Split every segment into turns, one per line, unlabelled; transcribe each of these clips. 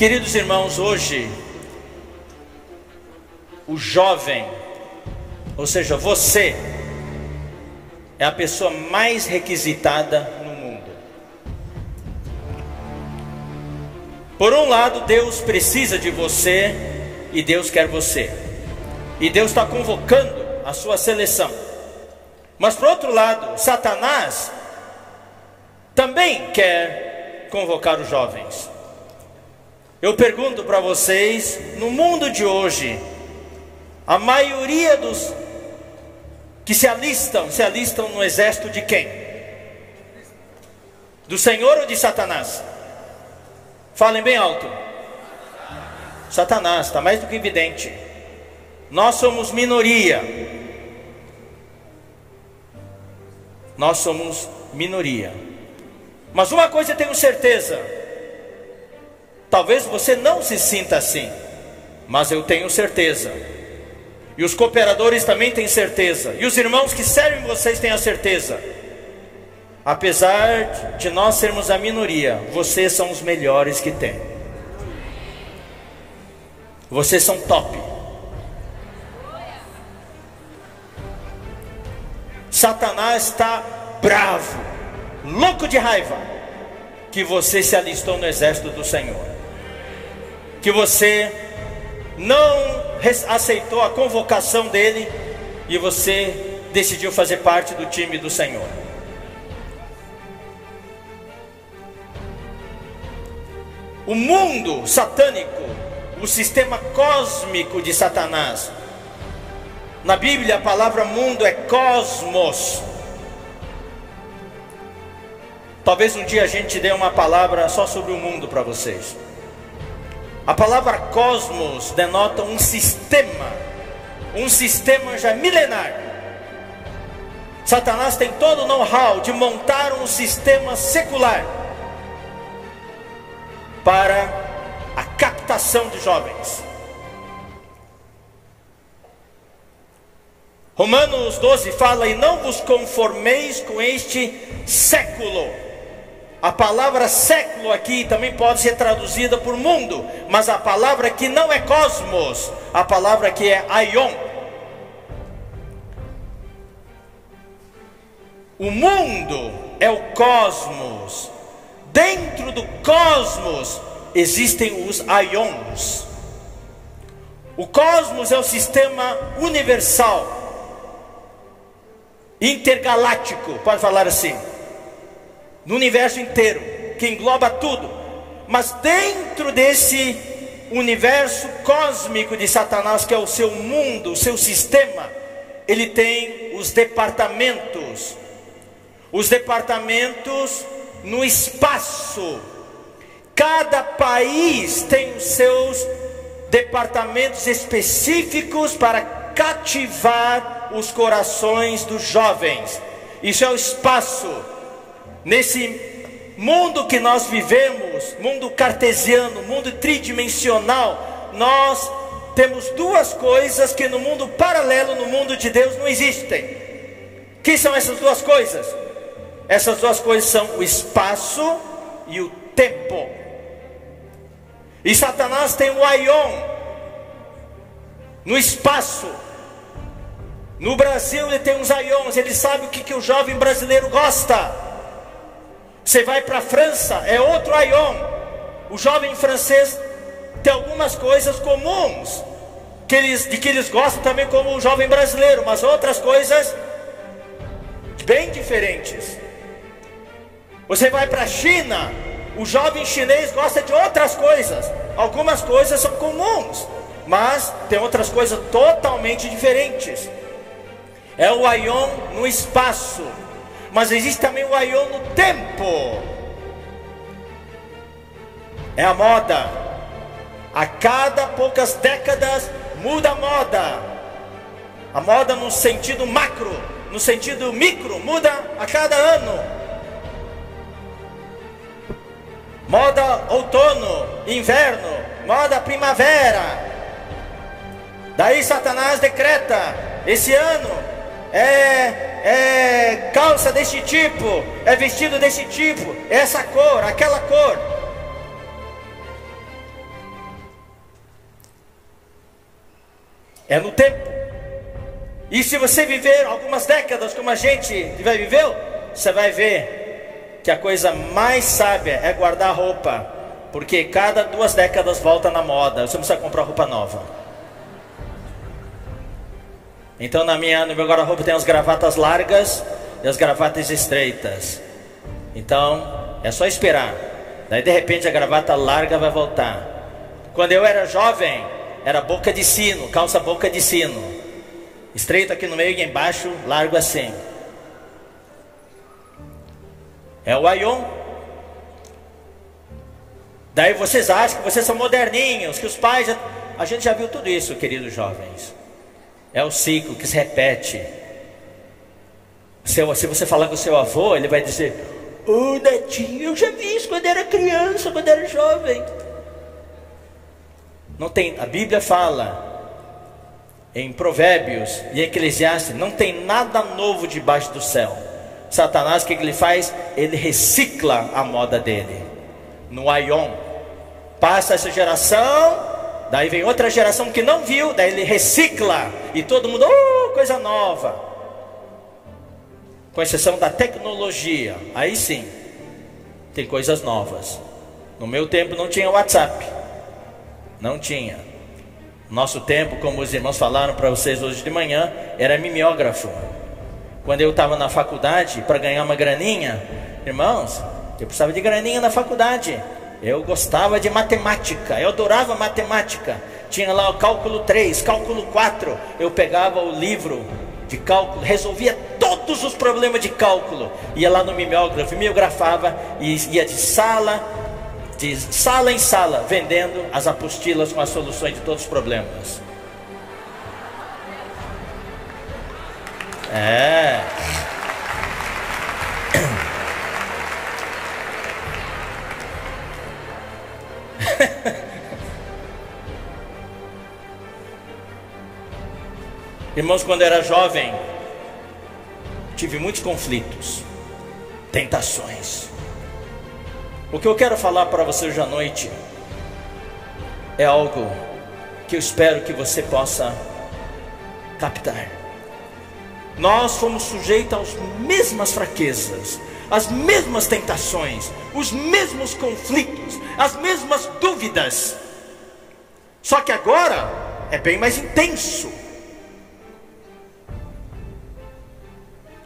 Queridos irmãos, hoje, o jovem, ou seja, você, é a pessoa mais requisitada no mundo. Por um lado, Deus precisa de você e Deus quer você, e Deus está convocando a sua seleção. Mas por outro lado, Satanás também quer convocar os jovens. Eu pergunto para vocês, no mundo de hoje, a maioria dos que se alistam, se alistam no exército de quem? Do Senhor ou de Satanás? Falem bem alto. Satanás, está mais do que evidente. Nós somos minoria. Nós somos minoria. Mas uma coisa eu tenho certeza: Talvez você não se sinta assim, mas eu tenho certeza. E os cooperadores também têm certeza. E os irmãos que servem vocês têm a certeza. Apesar de nós sermos a minoria, vocês são os melhores que tem. Vocês são top. Satanás está bravo, louco de raiva, que você se alistou no exército do Senhor que você não aceitou a convocação dele e você decidiu fazer parte do time do Senhor. O mundo satânico, o sistema cósmico de Satanás. Na Bíblia a palavra mundo é cosmos. Talvez um dia a gente dê uma palavra só sobre o mundo para vocês. A palavra cosmos denota um sistema, um sistema já milenar. Satanás tem todo o know-how de montar um sistema secular para a captação de jovens. Romanos 12 fala: E não vos conformeis com este século a palavra século aqui também pode ser traduzida por mundo, mas a palavra aqui não é cosmos, a palavra aqui é aion. O mundo é o cosmos. Dentro do cosmos existem os aions. O cosmos é o sistema universal, intergaláctico, pode falar assim no universo inteiro, que engloba tudo. Mas dentro desse universo cósmico de Satanás, que é o seu mundo, o seu sistema, ele tem os departamentos. Os departamentos no espaço. Cada país tem os seus departamentos específicos para cativar os corações dos jovens. Isso é o espaço Nesse mundo que nós vivemos, mundo cartesiano, mundo tridimensional, nós temos duas coisas que no mundo paralelo, no mundo de Deus, não existem. Que são essas duas coisas? Essas duas coisas são o espaço e o tempo. E Satanás tem o aion no espaço. No Brasil ele tem uns aions, ele sabe o que, que o jovem brasileiro gosta. Você vai para a França, é outro aion. O jovem francês tem algumas coisas comuns que eles, de que eles gostam também como o jovem brasileiro, mas outras coisas bem diferentes. Você vai para a China, o jovem chinês gosta de outras coisas. Algumas coisas são comuns, mas tem outras coisas totalmente diferentes. É o aion no espaço mas existe também o aion no tempo. É a moda. A cada poucas décadas muda a moda. A moda no sentido macro, no sentido micro, muda a cada ano. Moda outono, inverno, moda primavera. Daí Satanás decreta: esse ano é é calça deste tipo, é vestido deste tipo, é essa cor, aquela cor. É no tempo. E se você viver algumas décadas como a gente vai viveu, você vai ver que a coisa mais sábia é guardar roupa, porque cada duas décadas volta na moda. Você não precisa comprar roupa nova. Então na minha, no meu guarda-roupa tem as gravatas largas e as gravatas estreitas. Então é só esperar. Daí de repente a gravata larga vai voltar. Quando eu era jovem, era boca de sino, calça boca de sino. Estreito aqui no meio e embaixo, largo assim. É o Aion. Daí vocês acham que vocês são moderninhos, que os pais. Já... A gente já viu tudo isso, queridos jovens. É o ciclo que se repete. Se você falar com o seu avô, ele vai dizer: Ô oh, netinho, eu já vi isso quando era criança, quando era jovem. Não tem, a Bíblia fala em Provérbios e Eclesiastes: não tem nada novo debaixo do céu. Satanás, o que ele faz? Ele recicla a moda dele. No Aion. Passa essa geração, Daí vem outra geração que não viu, daí ele recicla e todo mundo, oh, coisa nova. Com exceção da tecnologia, aí sim, tem coisas novas. No meu tempo não tinha WhatsApp, não tinha. Nosso tempo, como os irmãos falaram para vocês hoje de manhã, era mimeógrafo. Quando eu estava na faculdade, para ganhar uma graninha, irmãos, eu precisava de graninha na faculdade. Eu gostava de matemática, eu adorava matemática. Tinha lá o cálculo 3, cálculo 4. Eu pegava o livro de cálculo, resolvia todos os problemas de cálculo. Ia lá no mimeógrafo, mimeografava e ia de sala, de sala em sala, vendendo as apostilas com as soluções de todos os problemas. É. Irmãos, quando era jovem, tive muitos conflitos, tentações. O que eu quero falar para você hoje à noite é algo que eu espero que você possa captar. Nós fomos sujeitos às mesmas fraquezas, as mesmas tentações, os mesmos conflitos, as mesmas dúvidas. Só que agora é bem mais intenso.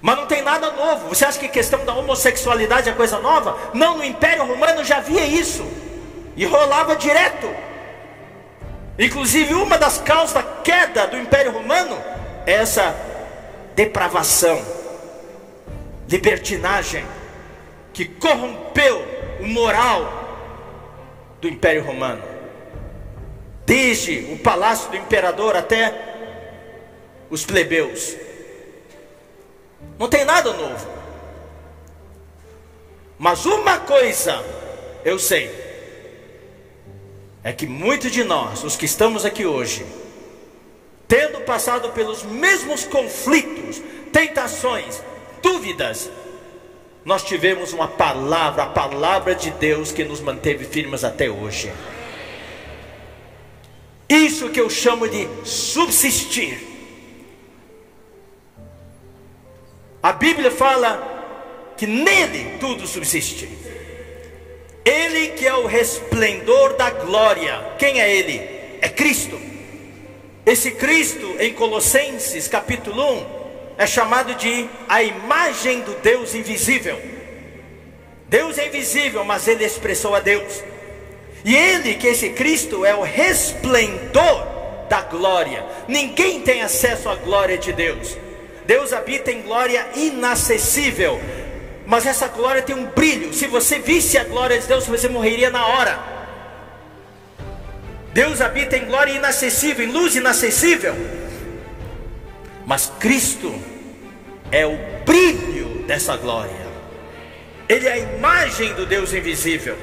Mas não tem nada novo. Você acha que a questão da homossexualidade é coisa nova? Não, no Império Romano já havia isso. E rolava direto. Inclusive, uma das causas da queda do Império Romano é essa depravação libertinagem que corrompeu o moral do Império Romano. Desde o palácio do imperador até os plebeus. Não tem nada novo. Mas uma coisa eu sei: é que muitos de nós, os que estamos aqui hoje, tendo passado pelos mesmos conflitos, tentações, dúvidas, nós tivemos uma palavra, a palavra de Deus que nos manteve firmes até hoje. Isso que eu chamo de subsistir. A Bíblia fala que nele tudo subsiste. Ele que é o resplendor da glória. Quem é ele? É Cristo. Esse Cristo em Colossenses capítulo 1 é chamado de a imagem do Deus invisível. Deus é invisível, mas ele expressou a Deus. E ele, que esse Cristo, é o resplendor da glória. Ninguém tem acesso à glória de Deus. Deus habita em glória inacessível. Mas essa glória tem um brilho. Se você visse a glória de Deus, você morreria na hora. Deus habita em glória inacessível, em luz inacessível. Mas Cristo é o brilho dessa glória. Ele é a imagem do Deus invisível.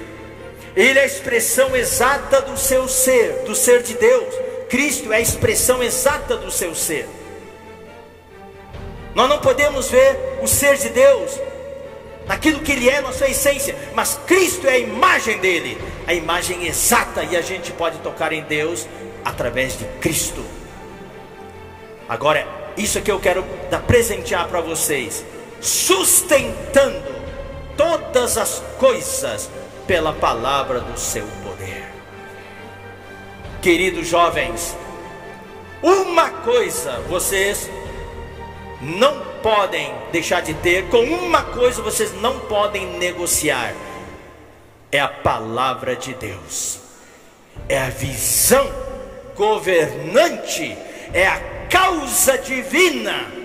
Ele é a expressão exata do seu ser, do ser de Deus. Cristo é a expressão exata do seu ser. Nós não podemos ver o ser de Deus naquilo que Ele é na sua essência, mas Cristo é a imagem dele, a imagem exata, e a gente pode tocar em Deus através de Cristo. Agora, isso é que eu quero presentear para vocês, sustentando todas as coisas pela palavra do seu poder. Queridos jovens, uma coisa vocês não podem deixar de ter, com uma coisa vocês não podem negociar: é a palavra de Deus, é a visão governante, é a causa divina